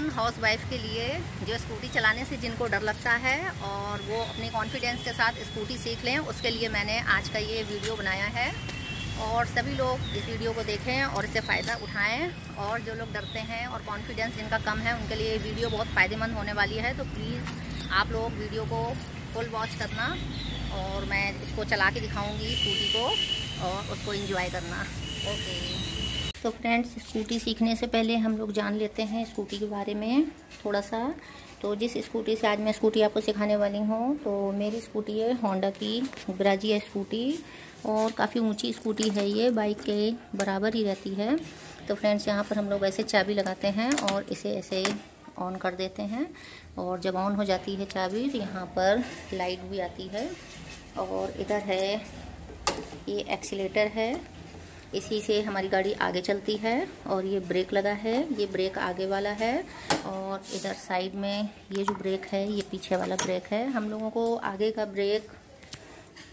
उन house wife के लिए जो स्कूटी चलाने से जिनको डर लगता है और वो अपने कॉन्फिडेंस के साथ स्कूटी सीख लें, उसके लिए मैंने आज का ये वीडियो बनाया है। और सभी लोग इस वीडियो को देखें और इससे फ़ायदा उठाएँ और जो लोग डरते हैं और कॉन्फिडेंस जिनका कम है, उनके लिए वीडियो बहुत फ़ायदेमंद होने वाली है। तो प्लीज़ आप लोग वीडियो को फुल वॉच करना और मैं इसको चला के दिखाऊँगी स्कूटी को और उसको इंजॉय करना। ओके तो फ्रेंड्स, स्कूटी सीखने से पहले हम लोग जान लेते हैं स्कूटी के बारे में थोड़ा सा। तो जिस स्कूटी से आज मैं स्कूटी आपको सिखाने वाली हूँ तो मेरी स्कूटी है होंडा की ब्राजिया स्कूटी और काफ़ी ऊँची स्कूटी है ये, बाइक के बराबर ही रहती है। तो फ्रेंड्स, यहाँ पर हम लोग ऐसे चाबी लगाते हैं और इसे ऐसे ऑन कर देते हैं और जब ऑन हो जाती है चाबी तो यहाँ पर लाइट भी आती है और इधर है, ये एक्सीटर है। इसी से हमारी गाड़ी आगे चलती है और ये ब्रेक लगा है, ये ब्रेक आगे वाला है और इधर साइड में ये जो ब्रेक है, ये पीछे वाला ब्रेक है। हम लोगों को आगे का ब्रेक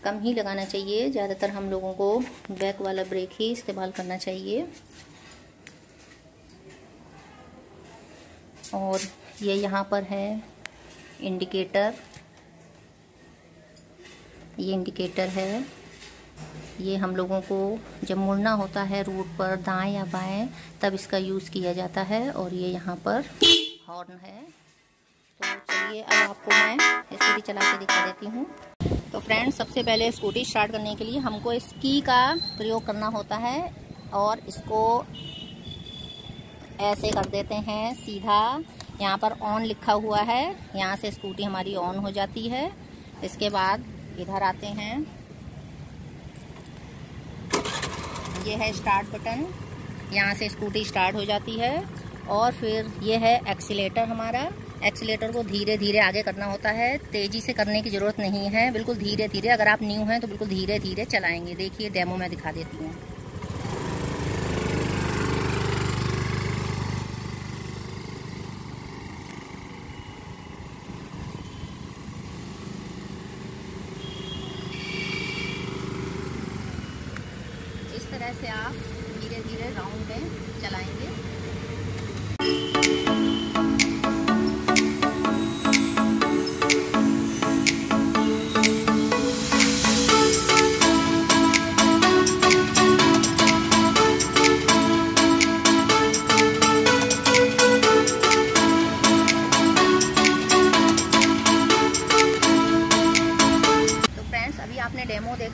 कम ही लगाना चाहिए, ज़्यादातर हम लोगों को बैक वाला ब्रेक ही इस्तेमाल करना चाहिए। और ये यहाँ पर है इंडिकेटर, ये इंडिकेटर है। ये हम लोगों को जब मुड़ना होता है रूट पर दाएँ या बाएँ, तब इसका यूज़ किया जाता है और ये यहाँ पर हॉर्न है। तो चलिए अब आपको मैं स्कूटी चला के दिखा देती हूँ। तो फ्रेंड्स सबसे पहले स्कूटी स्टार्ट करने के लिए हमको इस की का प्रयोग करना होता है और इसको ऐसे कर देते हैं। सीधा यहाँ पर ऑन लिखा हुआ है। यहाँ से स्कूटी हमारी ऑन हो जाती है। इसके बाद इधर आते हैं। ये है स्टार्ट बटन यहाँ से स्कूटी स्टार्ट हो जाती है। और फिर ये है एक्सीटर हमारा। एक्सीटर को धीरे धीरे आगे करना होता है। तेज़ी से करने की ज़रूरत नहीं है। बिल्कुल धीरे धीरे अगर आप न्यू हैं तो बिल्कुल धीरे धीरे चलाएँगे। देखिए डेमो में दिखा देती हूँ। तरह से आप धीरे धीरे राउंड में चलाएँगे।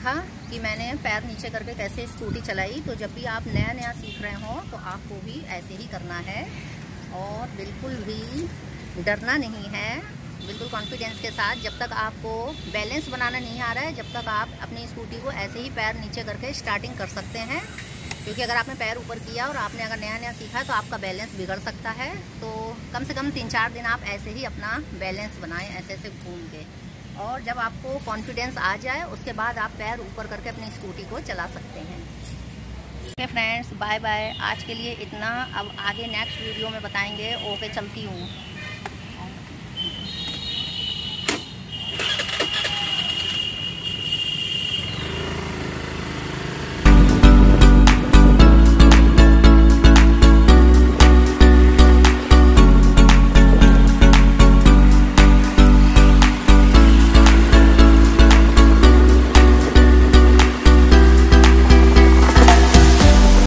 देखा कि मैंने पैर नीचे करके कैसे स्कूटी चलाई तो जब भी आप नया नया सीख रहे हो तो आपको भी ऐसे ही करना है। और बिल्कुल भी डरना नहीं है। बिल्कुल कॉन्फिडेंस के साथ जब तक आपको बैलेंस बनाना नहीं आ रहा है, जब तक आप अपनी स्कूटी को ऐसे ही पैर नीचे करके स्टार्टिंग कर सकते हैं। क्योंकि अगर आपने पैर ऊपर किया और आपने अगर नया नया सीखा तो आपका बैलेंस बिगड़ सकता है। तो कम से कम तीन चार दिन आप ऐसे ही अपना बैलेंस बनाएँ ऐसे ऐसे घूम के। और जब आपको कॉन्फिडेंस आ जाए, उसके बाद आप पैर ऊपर करके अपनी स्कूटी को चला सकते हैं। ओके फ्रेंड्स बाय बाय आज के लिए इतना। अब आगे नेक्स्ट वीडियो में बताएँगे। ओके चलती हूँ।